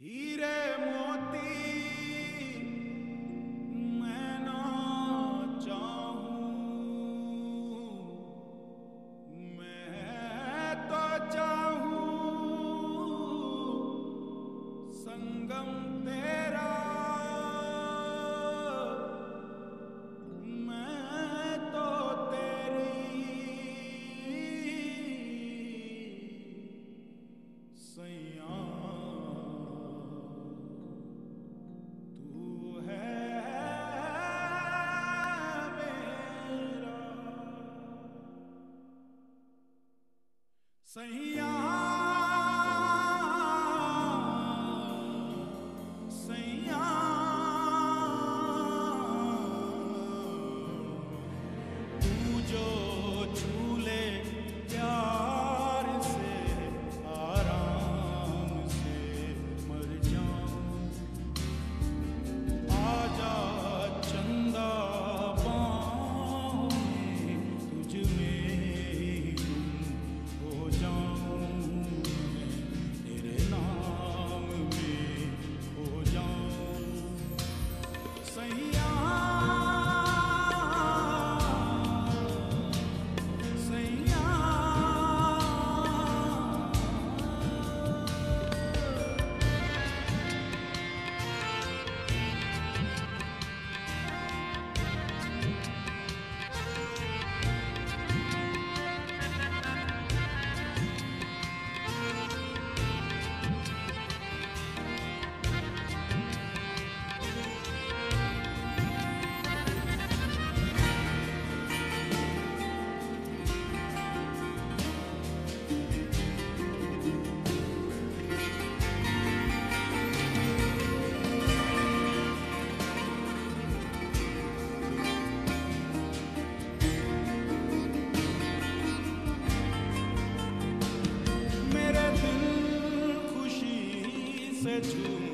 हीरे मोती to me.